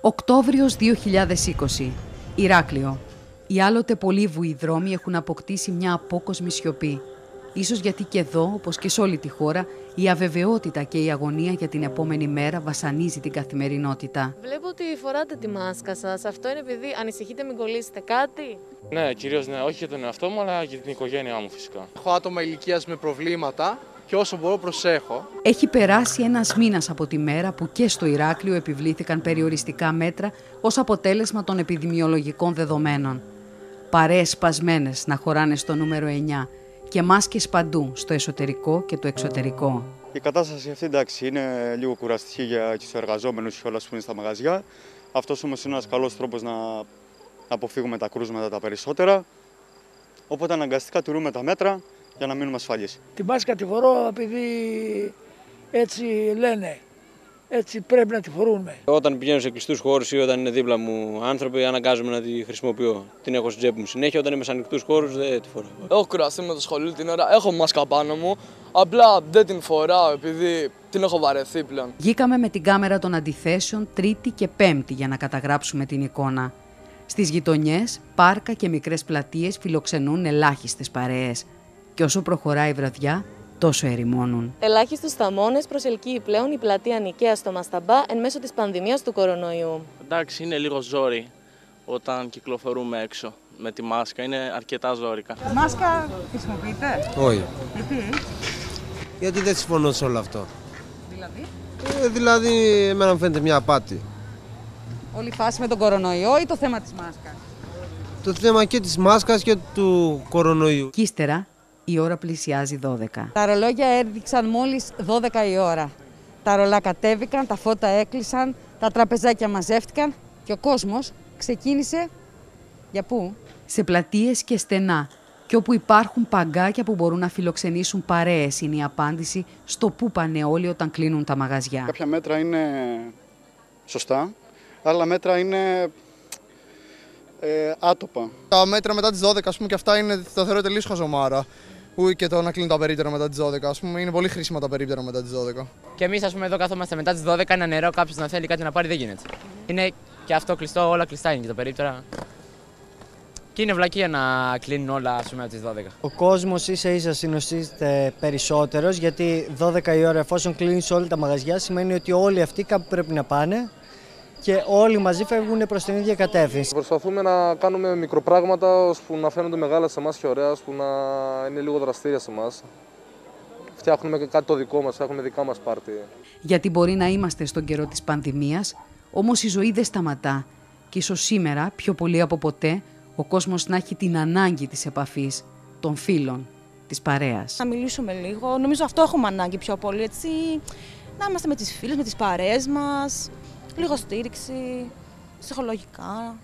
Οκτώβριος 2020. Ηράκλειο. Οι άλλοτε πολύβουοι δρόμοι έχουν αποκτήσει μια απόκοσμη σιωπή. Ίσως γιατί και εδώ, όπως και σε όλη τη χώρα, η αβεβαιότητα και η αγωνία για την επόμενη μέρα βασανίζει την καθημερινότητα. Βλέπω ότι φοράτε τη μάσκα σας. Αυτό είναι επειδή ανησυχείτε μην κολλήσετε κάτι. Ναι, κυρίως ναι, όχι για τον εαυτό μου, αλλά για την οικογένειά μου φυσικά. Έχω άτομα ηλικίας με προβλήματα και όσο μπορώ προσέχω. Έχει περάσει ένας μήνας από τη μέρα που και στο Ηράκλειο επιβλήθηκαν περιοριστικά μέτρα ως αποτέλεσμα των επιδημιολογικών δεδομένων. Παρέες σπασμένες να χωράνε στο νούμερο 9 και μάσκες παντού, στο εσωτερικό και το εξωτερικό. Η κατάσταση αυτή εντάξει είναι λίγο κουραστική για τους εργαζόμενους και όλα που είναι στα μαγαζιά. Αυτός όμως είναι ένας καλός τρόπος να αποφύγουμε τα κρούσματα τα περισσότερα. Οπότε αναγκαστικά τηρούμε τα μέτρα για να μείνουμε ασφαλείς. Τη μάσκα τη φορώ επειδή έτσι λένε. Έτσι πρέπει να τη φορούμε. Όταν πηγαίνω σε κλειστούς χώρους ή όταν είναι δίπλα μου άνθρωποι, αναγκάζομαι να τη χρησιμοποιώ. Την έχω στην τσέπη μου συνέχεια. Όταν είμαι σε ανοιχτούς χώρους, δεν τη φοράω. Έχω κουραστεί με το σχολείο την ώρα. Έχω μάσκα πάνω μου. Απλά δεν την φοράω επειδή την έχω βαρεθεί πλέον. Βγήκαμε με την κάμερα των αντιθέσεων Τρίτη και Πέμπτη για να καταγράψουμε την εικόνα. Στις γειτονιές, πάρκα και μικρές πλατείες φιλοξενούν ελάχιστες παρέες και όσο προχωράει η βραδιά, τόσο ερημώνουν. Ελάχιστου θαμώνε προσελκύει πλέον η πλατεία Νικαία στο Μασταμπά εν μέσω της πανδημίας του κορονοϊού. Εντάξει, είναι λίγο ζόρι όταν κυκλοφορούμε έξω με τη μάσκα. Είναι αρκετά ζώρικα. Μάσκα χρησιμοποιείτε; Όχι. Γιατί; Γιατί δεν συμφωνώ σε όλο αυτό. Δηλαδή; Ε, δηλαδή, εμένα μου φαίνεται μια απάτη. Όλη η φάση με τον κορονοϊό ή το θέμα της μάσκας; Το θέμα και της μάσκας και του κορονοϊού. Και ύστερα η ώρα πλησιάζει 12. Τα ρολόγια έδειξαν μόλις 12 η ώρα. Τα ρολά κατέβηκαν, τα φώτα έκλεισαν, τα τραπεζάκια μαζεύτηκαν και ο κόσμος ξεκίνησε για πού; Σε πλατείες και στενά και όπου υπάρχουν παγκάκια που μπορούν να φιλοξενήσουν παρέες είναι η απάντηση στο πού πάνε όλοι όταν κλείνουν τα μαγαζιά. Κάποια μέτρα είναι σωστά, άλλα μέτρα είναι ε, άτοπα. Τα μέτρα μετά τις 12 ας πούμε και αυτά είναι, τα θεωρώ τελείως χαζομάρα που και το να κλείνουν τα περίπτερα μετά τις 12. Α πούμε, είναι πολύ χρήσιμα τα περίπτερα μετά τις 12. Και εμείς, ας πούμε, εδώ κάθομαστε μετά τις 12, ένα νερό, κάποιος να θέλει κάτι να πάρει, δεν γίνεται. Είναι και αυτό κλειστό, όλα κλειστά είναι και τα περίπτερα. Και είναι βλακία να κλείνουν όλα, ας πούμε, από τις 12. Ο κόσμος ίσα ίσα συνοστίζεται περισσότερος γιατί 12 η ώρα, εφόσον κλείνεις όλα τα μαγαζιά, σημαίνει ότι όλοι αυτοί κάπου πρέπει να πάνε και όλοι μαζί φεύγουν προς την ίδια κατεύθυνση. Προσπαθούμε να κάνουμε μικροπράγματα που να φαίνονται μεγάλα σε εμάς και ωραία, που να είναι λίγο δραστήρια σε εμάς. Φτιάχνουμε και κάτι το δικό μας, έχουμε δικά μας πάρτι. Γιατί μπορεί να είμαστε στον καιρό της πανδημίας, όμως η ζωή δεν σταματά. Και ίσως σήμερα, πιο πολύ από ποτέ, ο κόσμος να έχει την ανάγκη της επαφής, των φίλων, της παρέας. Να μιλήσουμε λίγο. Νομίζω αυτό έχουμε ανάγκη πιο πολύ. Έτσι, να είμαστε με τις φίλες, με τις παρέες μας λίγο στήριξη, ψυχολογικά.